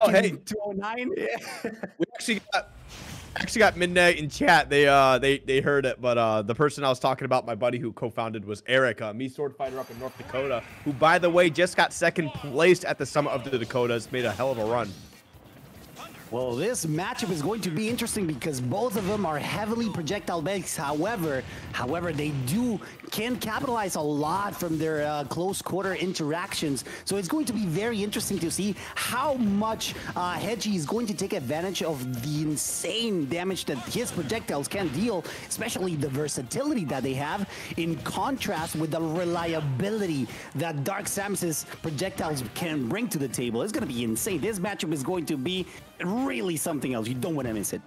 Oh, hey. 209. Yeah. We actually got actually got midnight in chat. They uh they they heard it, but uh the person I was talking about, my buddy who co-founded was Eric, uh, me sword fighter up in North Dakota, who by the way just got second placed at the Summit of the Dakotas, made a hell of a run. Well, this matchup is going to be interesting because both of them are heavily projectile based. However, however, they do can capitalize a lot from their uh, close quarter interactions. So it's going to be very interesting to see how much uh, Hedgy is going to take advantage of the insane damage that his projectiles can deal, especially the versatility that they have, in contrast with the reliability that Dark Samus's projectiles can bring to the table. It's going to be insane. This matchup is going to be really something else. You don't want to miss it.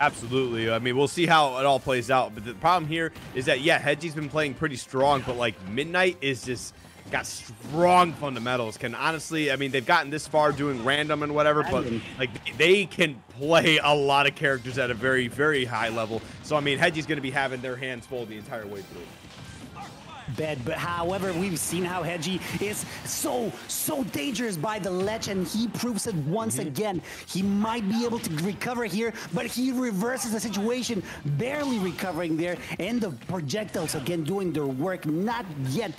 Absolutely. I mean, we'll see how it all plays out. But the problem here is that, yeah, Hedgy's been playing pretty strong, but like Midnight is just got strong fundamentals. Can honestly, I mean, they've gotten this far doing random and whatever, but like they can play a lot of characters at a very, very high level. So, I mean, Hedgy's going to be having their hands full the entire way through. Bed. But however, we've seen how Hedgy is so, so dangerous by the ledge, and he proves it once mm-hmm. again. He might be able to recover here, but he reverses the situation, barely recovering there, and the projectiles again doing their work. Not yet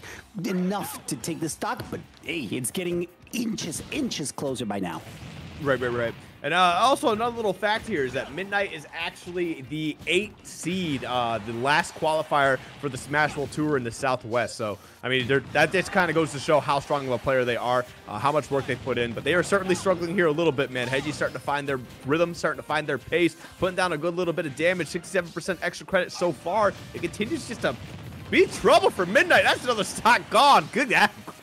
enough to take the stock, but hey, it's getting inches, inches closer by now. Right, right, right. And uh, also another little fact here is that Midnight is actually the eighth seed, uh, the last qualifier for the Smash World Tour in the Southwest. So I mean, that just kind of goes to show how strong of a player they are, uh, how much work they put in. But they are certainly struggling here a little bit, man. Hedgy's starting to find their rhythm, starting to find their pace, putting down a good little bit of damage. 67% extra credit so far. It continues just to be trouble for Midnight. That's another stock gone. Good.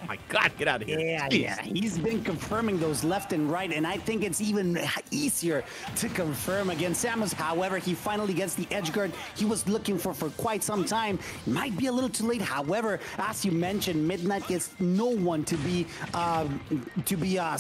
My God, get out of here. Yeah, Jeez. yeah. He's been confirming those left and right, and I think it's even easier to confirm against Samus. However, he finally gets the edge guard he was looking for for quite some time. Might be a little too late. However, as you mentioned, Midnight gets no one to be um, to be uh,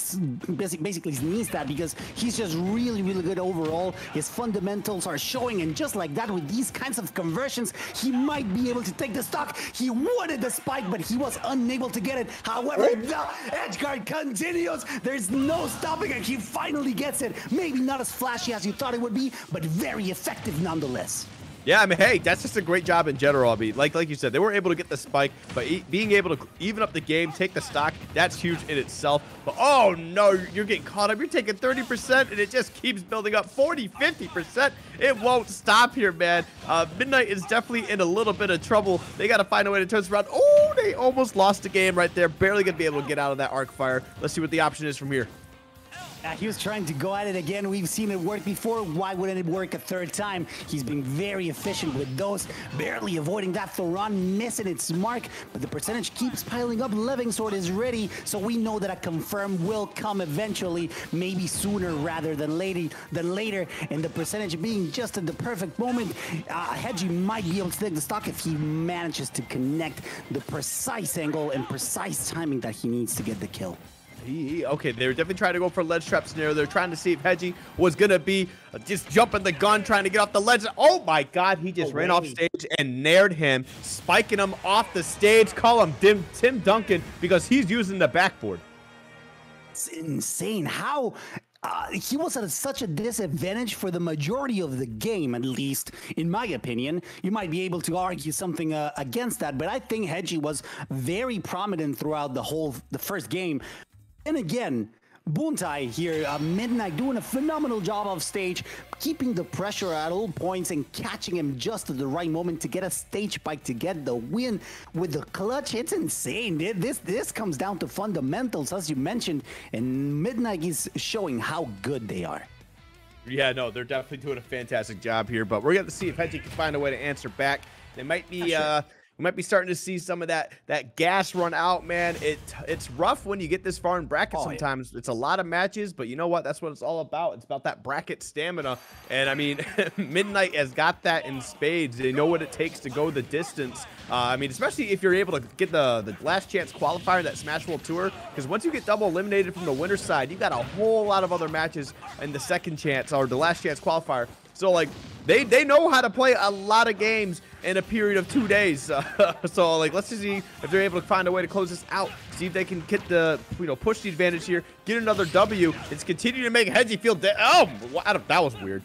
basically sneezed at because he's just really, really good overall. His fundamentals are showing, and just like that, with these kinds of conversions, he might be able to take the stock. He wanted the spike, but he was unable to get it. However, the edge guard continues. There's no stopping it. He finally gets it. Maybe not as flashy as you thought it would be, but very effective nonetheless. Yeah, I mean, hey, that's just a great job in general. I mean, like like you said, they were able to get the spike, but e- being able to even up the game, take the stock, that's huge in itself. But oh no, you're getting caught up. You're taking 30%, and it just keeps building up 40, 50%. It won't stop here, man. Uh, Midnight is definitely in a little bit of trouble. They got to find a way to turn this around. Oh, they almost lost the game right there. Barely going to be able to get out of that arc fire. Let's see what the option is from here. Uh, he was trying to go at it again. We've seen it work before. Why wouldn't it work a third time? He's been very efficient with those, barely avoiding that Thoron, missing its mark. But the percentage keeps piling up. Levin Sword is ready, so we know that a confirm will come eventually, maybe sooner rather than later. Than later, and the percentage being just at the perfect moment, uh, Hedgy might be able to take the stock if he manages to connect the precise angle and precise timing that he needs to get the kill. He, okay, they were definitely trying to go for a ledge trap scenario. They're trying to see if Hedgy was gonna be uh, just jumping the gun, trying to get off the ledge. Oh my God, he just No ran off stage and nared him, spiking him off the stage. Call him Tim, Tim Duncan because he's using the backboard. It's insane how uh, he was at such a disadvantage for the majority of the game, at least in my opinion. You might be able to argue something uh, against that, but I think Hedgy was very prominent throughout the whole the first game. And again. Buntai here, uh, Midnight doing a phenomenal job off stage, keeping the pressure at all points and catching him just at the right moment to get a stage spike to get the win with the clutch. It's insane. Th- This this comes down to fundamentals, as you mentioned, and Midnight is showing how good they are. Yeah, no, they're definitely doing a fantastic job here, but we're going to see if Hedgy can find a way to answer back. They might be uh we might be starting to see some of that that gas run out, man. It it's rough when you get this far in bracket. Oh, yeah. sometimes. It's a lot of matches, but you know what? That's what it's all about. It's about that bracket stamina. And I mean, Midnight has got that in spades. They know what it takes to go the distance. Uh, I mean, especially if you're able to get the the last chance qualifier in that Smash World Tour, because once you get double eliminated from the winner's side, you got a whole lot of other matches in the second chance or the last chance qualifier. So like they they know how to play a lot of games in a period of two days. Uh, so like, let's see if they're able to find a way to close this out. See if they can get the you know push the advantage here, get another W. It's continue to make Hedgy feel. oh, that was weird.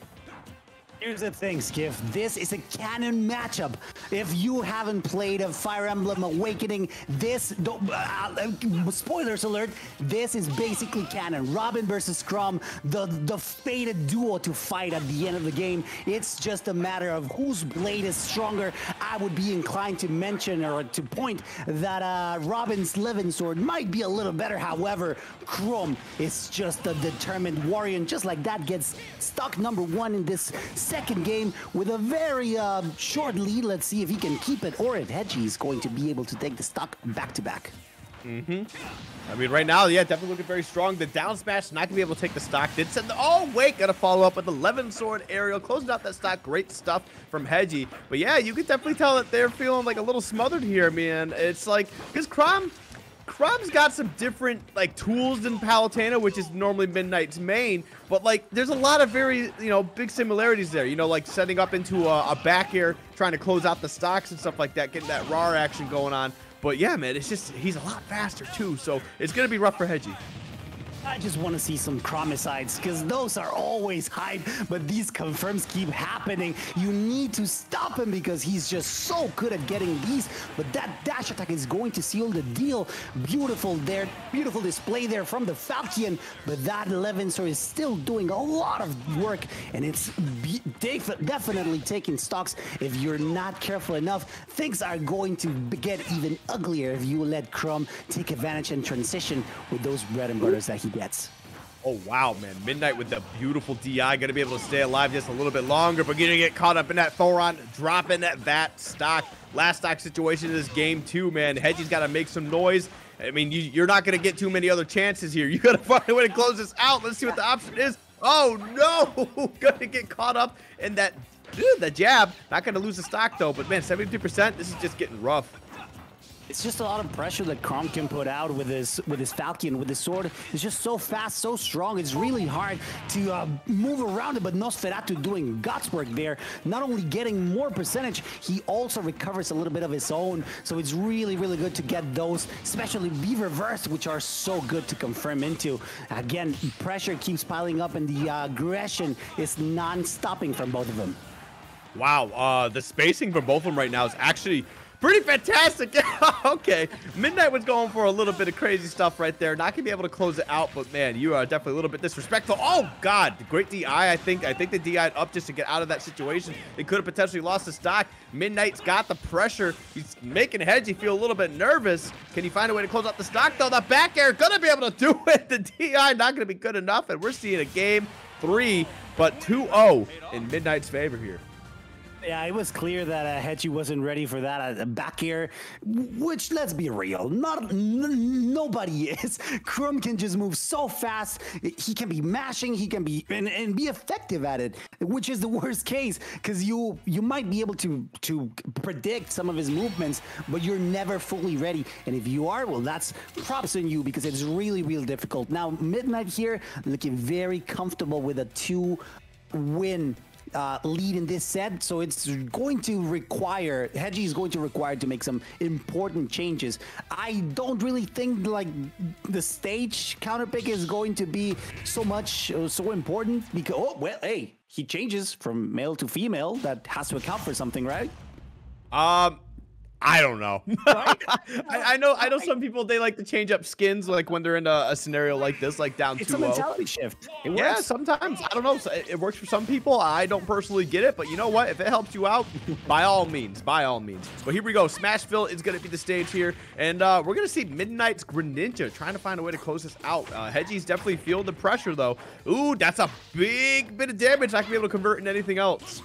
Here's the thing, Skiff. This is a canon matchup. If you haven't played a Fire Emblem Awakening, this, uh, uh, spoilers alert, this is basically canon. Robin versus Chrom, the, the fated duo to fight at the end of the game. It's just a matter of whose blade is stronger. I would be inclined to mention or to point that uh, Robin's Levin Sword might be a little better. However, Chrom is just a determined warrior, and just like that gets stuck number one in this second game with a very uh, short lead. Let's see if he can keep it or if Hedgy is going to be able to take the stock back to back. Mm-hmm. I mean, right now, yeah, definitely looking very strong. The down smash not gonna be able to take the stock. Did send the oh wait, gotta follow up with the Levin sword aerial, closing out that stock. Great stuff from Hedgy. But yeah, you can definitely tell that they're feeling like a little smothered here, man. It's like because Chrom Chrom's got some different like tools than Palutena, which is normally Midnight's main, but like there's a lot of very you know big similarities there. You know, like setting up into a, a back air, trying to close out the stocks and stuff like that, getting that raw action going on. But yeah, man, it's just he's a lot faster too, so it's gonna be rough for Hedgy. I just want to see some chromicides because those are always hype, but these confirms keep happening. You need to stop him because he's just so good at getting these, but that dash attack is going to seal the deal. Beautiful there, beautiful display there from the Falchion, but that Levin sword is still doing a lot of work and it's def definitely taking stocks. If you're not careful enough, things are going to get even uglier if you let Chrom take advantage and transition with those bread and butters that he gets. Oh, wow, man. Midnight with the beautiful DI. Going to be able to stay alive just a little bit longer, but going to get caught up in that Thoron, dropping that stock. Last stock situation in this game, too, man. Hedgy's got to make some noise. I mean, you, are not going to get too many other chances here. You got to find a way to close this out. Let's see what the option is. Oh, no. going to get caught up in that, the jab. Not going to lose the stock, though. But, man, 73%, this is just getting rough. It's just a lot of pressure that Chrom can put out with his with his Falchion, with his sword. It's just so fast, so strong. It's really hard to uh, move around it, but Nosferatu doing God's work there. Not only getting more percentage, he also recovers a little bit of his own. So it's really, really good to get those, especially B reverse, which are so good to confirm into. Again, pressure keeps piling up and the uh, aggression is non-stopping from both of them. Wow, uh, the spacing for both of them right now is actually Pretty fantastic. okay. Midnight was going for a little bit of crazy stuff right there. Not going to be able to close it out, but man, you are definitely a little bit disrespectful. Oh, God. Great DI, I think. I think the DI up just to get out of that situation. They could have potentially lost the stock. Midnight's got the pressure. He's making Hedgy feel a little bit nervous. Can he find a way to close out the stock, though? The back air going to be able to do it. The DI not going to be good enough, and we're seeing a game three, but 2-0 in Midnight's favor here. Yeah, it was clear that uh, Hedgy wasn't ready for that uh, back air, which let's be real, not nobody is. Chrom can just move so fast. He can be mashing, he can be and, and be effective at it, which is the worst case because you you might be able to to predict some of his movements, but you're never fully ready. And if you are, well, that's props on you because it's really really difficult. Now Midnight here looking very comfortable with a two win uh, lead in this set, so it's going to require Hedgy is going to require to make some important changes. I don't really think like the stage counter pick is going to be so much uh, so important because oh well, hey, he changes from male to female. That has to account for something, right? Um. I don't know. I, I, know. I know some people they like to change up skins like when they're in a, a scenario like this, like down it's a mentality shift. yeah, sometimes I don't know. It, works for some people. I don't personally get it, but you know what? If it helps you out, by all means, by all means. But here we go. Smashville is going to be the stage here, and uh, we're going to see Midnight's Greninja trying to find a way to close this out. Uh, Hedgy's definitely feeling the pressure though. Ooh, that's a big bit of damage. I can be able to convert into anything else.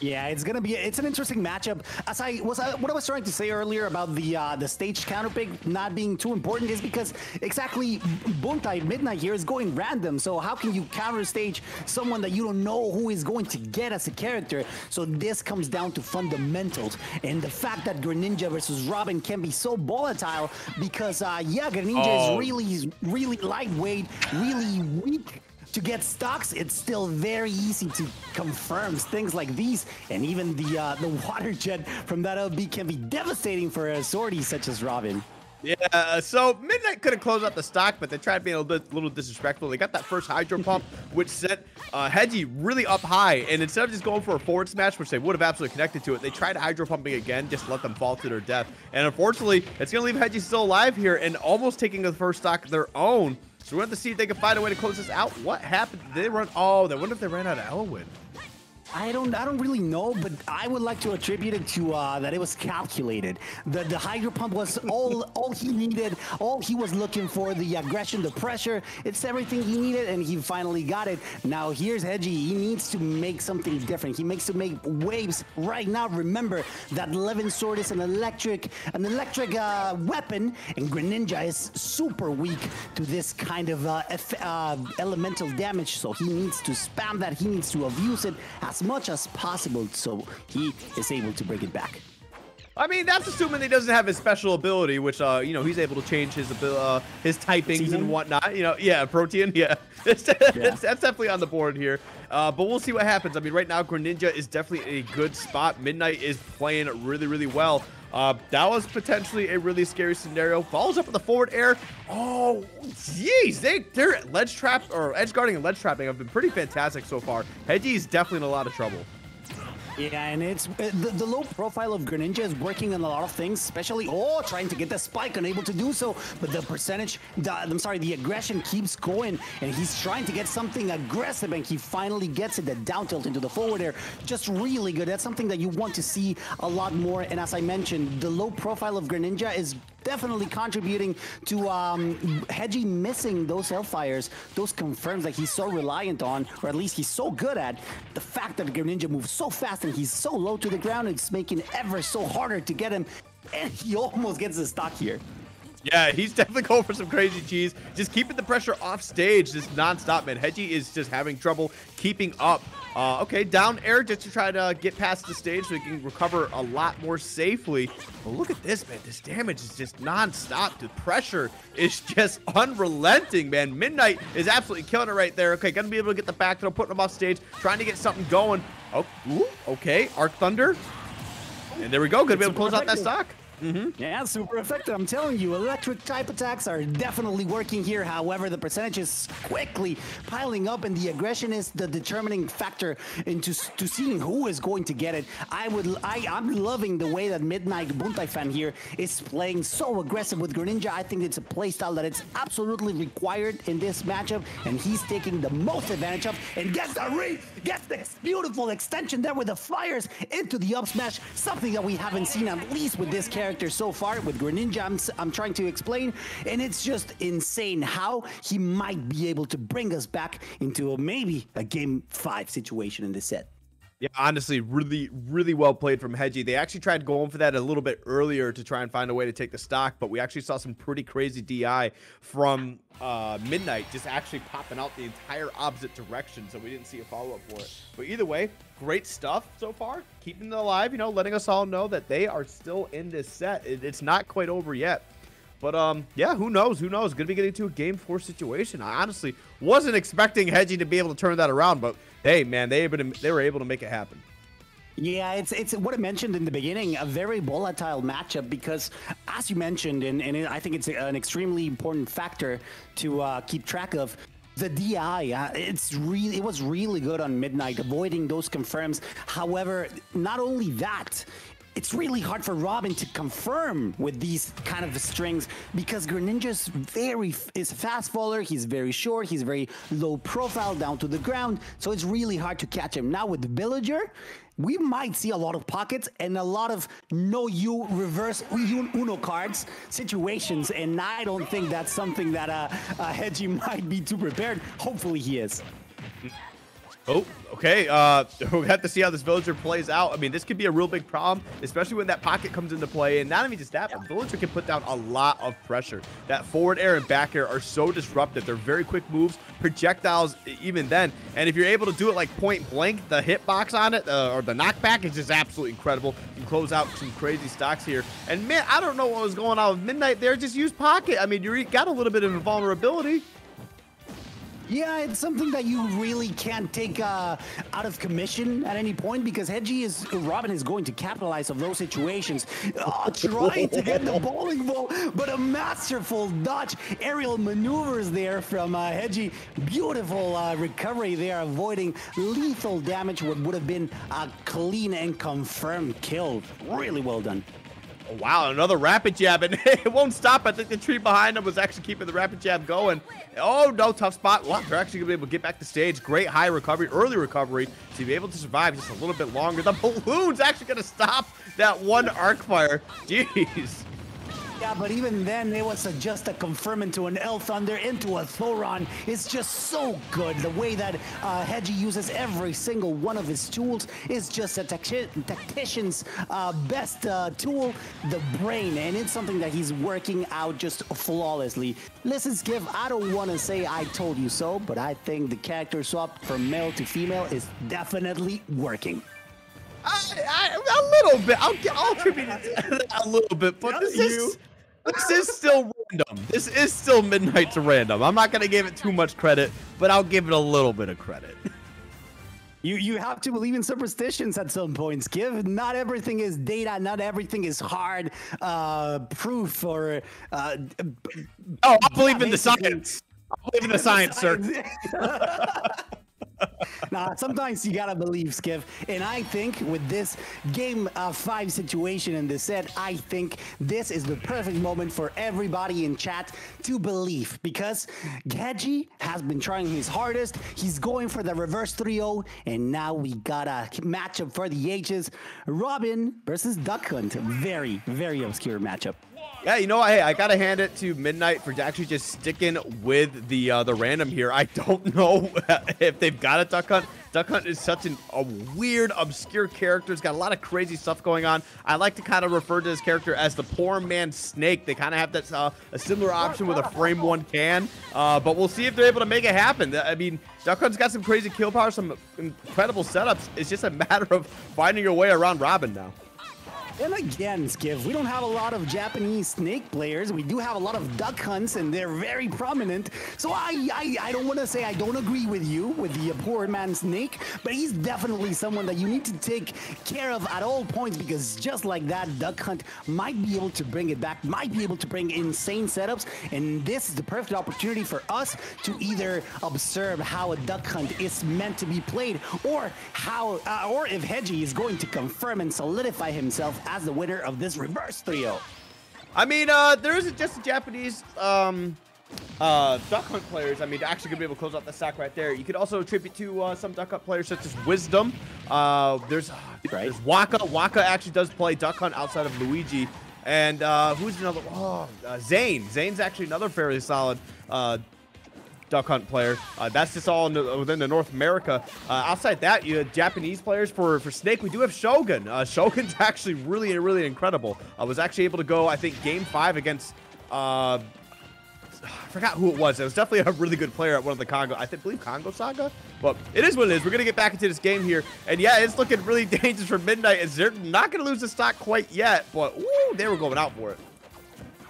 Yeah, it's gonna be it's an interesting matchup. As I was uh, what I was trying to say earlier about the uh, the stage counter pick not being too important is because exactly Buntai Midnight here is going random. So how can you counter stage someone that you don't know who is going to get as a character? So this comes down to fundamentals and the fact that Greninja versus Robin can be so volatile because uh, yeah, Greninja oh. is really really lightweight, really weak to get stocks, it's still very easy to confirm things like these. And even the uh, the water jet from that LB can be devastating for a sortie such as Robin. Yeah, so Midnight could have closed out the stock, but they tried being a little, little disrespectful. They got that first Hydro Pump, which sent uh, Hedgy really up high, and instead of just going for a forward smash, which they would have absolutely connected to it, they tried Hydro Pumping again, just let them fall to their death. And unfortunately, it's going to leave Hedgy still alive here and almost taking the first stock of their own. So we're going to see if they can find a way to close this out. What happened? Did they run? Oh, they wonder if they ran out of Elwind. I don't I don't really know, but I would like to attribute it to uh, that it was calculated. The the hydro pump was all all he needed, all he was looking for, the aggression, the pressure. It's everything he needed, and he finally got it. Now here's Hedgy. He needs to make something different. He makes to make waves right now. Remember that Levin sword is an electric an electric uh, weapon, and Greninja is super weak to this kind of uh, uh, elemental damage. So he needs to spam that. He needs to abuse it as much as possible so he is able to bring it back. I mean, that's assuming he doesn't have his special ability, which, uh, you know, he's able to change his uh, his typings Protean? and whatnot. You know, yeah, Protean, yeah. It's, yeah. That's definitely on the board here. Uh, but we'll see what happens. I mean, right now, Greninja is definitely a good spot. Midnight is playing really, really well. Uh, that was potentially a really scary scenario. Follows up with the forward air. Oh, jeez. They, their ledge trap or edge guarding and ledge trapping have been pretty fantastic so far. Hedgy's definitely in a lot of trouble. Yeah, and it's uh, the, the, low profile of Greninja is working on a lot of things, especially oh, trying to get the spike, unable to do so. But the percentage, the, I'm sorry, the aggression keeps going, and he's trying to get something aggressive, and he finally gets it. The down tilt into the forward air, just really good. That's something that you want to see a lot more. And as I mentioned, the low profile of Greninja is definitely contributing to um, Hedgy missing those Hellfires, those confirms that he's so reliant on, or at least he's so good at. The fact that Greninja moves so fast and he's so low to the ground, it's making it ever so harder to get him, and he almost gets the stock here. Yeah, he's definitely going for some crazy cheese. Just keeping the pressure off stage just nonstop, man. Hedgy is just having trouble keeping up. Uh, okay, down air just to try to get past the stage so he can recover a lot more safely. But look at this, man. This damage is just nonstop. The pressure is just unrelenting, man. Midnight is absolutely killing it right there. Okay, gonna be able to get the back throw, putting him off stage, trying to get something going. Oh, ooh, okay. Arc Thunder. And there we go. Gonna be able to close out that stock. Mm -hmm. Yeah, super effective. I'm telling you, electric type attacks are definitely working here. However, the percentage is quickly piling up, and the aggression is the determining factor into to seeing who is going to get it. I would, I, I'm loving the way that Midnight Buntai fan here is playing so aggressive with Greninja. I think it's a playstyle that it's absolutely required in this matchup, and he's taking the most advantage of. And gets the re, gets this beautiful extension there with the flyers into the up smash, something that we haven't seen at least with this character character so far with Greninja, I'm, I'm trying to explain, and it's just insane how he might be able to bring us back into a, maybe a game five situation in this set. Yeah, honestly, really, really well played from Hedgy. They actually tried going for that a little bit earlier to try and find a way to take the stock, but we actually saw some pretty crazy DI from uh, Midnight just actually popping out the entire opposite direction, so we didn't see a follow-up for it. But either way, great stuff so far. Keeping them alive, you know, letting us all know that they are still in this set. It, it's not quite over yet. But um, yeah, who knows? Who knows? Going to be getting to a game four situation. I honestly wasn't expecting Hedgy to be able to turn that around, but hey, man, they able to, they were able to make it happen. Yeah, it's it's what I mentioned in the beginning, a very volatile matchup because, as you mentioned, and, and I think it's an extremely important factor to uh, keep track of. The DI, uh, it's really, it was really good on Midnight, avoiding those confirms. However, not only that, it's really hard for Robin to confirm with these kind of strings because Greninja's very is fast faller. He's very short. He's very low profile down to the ground. So it's really hard to catch him. Now with Villager, we might see a lot of pockets and a lot of no you reverse uno cards situations and i don't think that's something that uh, uh hedgy might be too prepared hopefully he is Oh, okay. Uh, we have to see how this villager plays out. I mean, this could be a real big problem, especially when that pocket comes into play. And not even just that, but villager can put down a lot of pressure. That forward air and back air are so disruptive. They're very quick moves, projectiles even then. And if you're able to do it like point blank, the hitbox on it uh, or the knockback is just absolutely incredible. You can close out some crazy stocks here. And man, I don't know what was going on with Midnight there. Just use pocket. I mean, you got a little bit of invulnerability. Yeah, it's something that you really can't take uh, out of commission at any point because Hedgy is Robin is going to capitalize on those situations. Oh, trying to get the bowling ball, but a masterful dodge, aerial maneuvers there from uh, Hedgy. Beautiful uh, recovery there, avoiding lethal damage. What would have been a clean and confirmed kill. Really well done. Wow, another rapid jab, and it won't stop. I think the tree behind him was actually keeping the rapid jab going. Oh, no, tough spot. Wow, they're actually going to be able to get back to stage. Great high recovery, early recovery to be able to survive just a little bit longer. The balloon's actually going to stop that one arc fire. Jeez. Yeah, but even then, it was a, just a confirm into an El Thunder, into a Thoron. It's just so good. The way that uh, Hedgy uses every single one of his tools is just a tactician's uh, best uh, tool, the brain. And it's something that he's working out just flawlessly. Listen, Skiff, I don't want to say I told you so, but I think the character swap from male to female is definitely working. I, I, a little bit. I'll, I'll attribute it a little bit, but this is, this is still random. This is still Midnight to random. I'm not gonna give it too much credit, but I'll give it a little bit of credit. You you have to believe in superstitions at some points. Give not everything is data, not everything is hard uh, proof or. Uh, oh, I believe in the science. I believe in the science, sir. sometimes you gotta believe, Skiff. And I think with this game uh, five situation in the set, I think this is the perfect moment for everybody in chat to believe because Hedgy has been trying his hardest. He's going for the reverse 3-0, and now we got a matchup for the ages. Robin versus Duck Hunt. Very, very obscure matchup. Yeah, you know, hey, I gotta hand it to Midnight for actually just sticking with the uh, the random here. I don't know if they've got a Duck Hunt. Duck Hunt is such an, a weird, obscure character. He's got a lot of crazy stuff going on. I like to kind of refer to this character as the poor man snake. They kind of have that uh, a similar option with a frame one can, uh, but we'll see if they're able to make it happen. I mean, Duck Hunt's got some crazy kill power, some incredible setups. It's just a matter of finding your way around Robin now. And again, Skiff, we don't have a lot of Japanese snake players. We do have a lot of duck hunts, and they're very prominent. So I, I, I don't want to say I don't agree with you with the poor man snake, but he's definitely someone that you need to take care of at all points because just like that, duck hunt might be able to bring it back, might be able to bring insane setups, and this is the perfect opportunity for us to either observe how a duck hunt is meant to be played, or how, uh, or if Hedgy is going to confirm and solidify himself as the winner of this reverse trio. I mean, uh, there isn't just the Japanese um, uh, Duck Hunt players. I mean, actually gonna be able to close out the stack right there. You could also attribute to uh, some Duck Hunt players such as Wisdom. Uh, there's, right. there's Waka. Waka actually does play Duck Hunt outside of Luigi. And uh, who's another? Oh, uh, Zane. Zane's actually another fairly solid uh, duck hunt player. Uh, that's just all the, within the North America. Uh, outside that, you have Japanese players for for Snake. We do have Shogun. Uh, Shogun's actually really, really incredible. I was actually able to go, I think, game five against. Uh, I forgot who it was. It was definitely a really good player at one of the Kongo. I think, believe Kongo Saga. But it is what it is. We're gonna get back into this game here, and yeah, it's looking really dangerous for Midnight. As they're not gonna lose the stock quite yet, but woo, they were going out for it.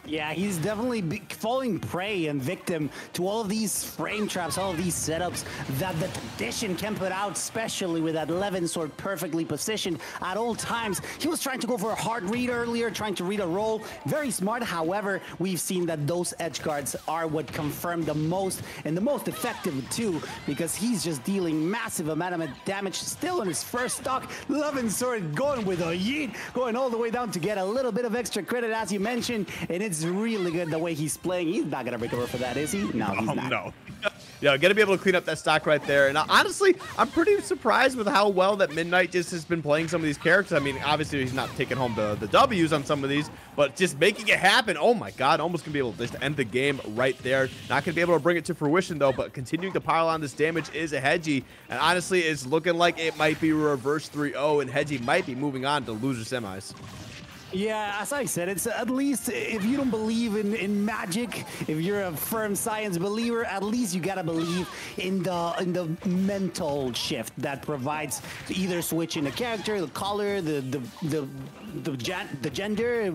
Yeah, he's definitely falling prey and victim to all of these frame traps, all of these setups that the Tradition can put out, especially with that Levin sword perfectly positioned at all times. He was trying to go for a hard read earlier, trying to read a roll. Very smart. However, we've seen that those edge guards are what confirm the most and the most effective too, because he's just dealing massive amount of damage still on his first stock. Levin sword going with a yeet, going all the way down to get a little bit of extra credit as you mentioned, and it's it's really good the way he's playing. He's not going to recover for that, is he? No, he's oh, not. No. yeah, to be able to clean up that stock right there. And uh, honestly, I'm pretty surprised with how well that Midnight just has been playing some of these characters. I mean, obviously, he's not taking home the, the W's on some of these, but just making it happen. Oh, my God. Almost to be able to just end the game right there. Not going to be able to bring it to fruition, though, but continuing to pile on this damage is a Hedgy. And honestly, it's looking like it might be reverse 3-0, and Hedgy might be moving on to loser semis. Yeah, as I said, it's at least if you don't believe in, in magic, if you're a firm science believer, at least you gotta believe in the in the mental shift that provides either switching the character, the color, the the, the the gen- the gender,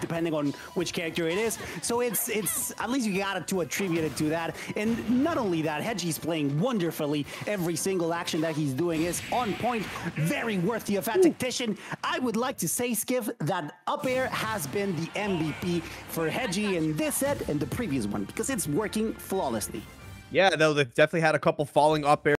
depending on which character it is. So it's it's at least you got to attribute it to that. And not only that, Hedgy's playing wonderfully. Every single action that he's doing is on point, very worthy of a tactician. I would like to say, Skiff, that up air has been the MVP for Hedgy in this set and the previous one because it's working flawlessly. Yeah, though they've definitely had a couple falling up air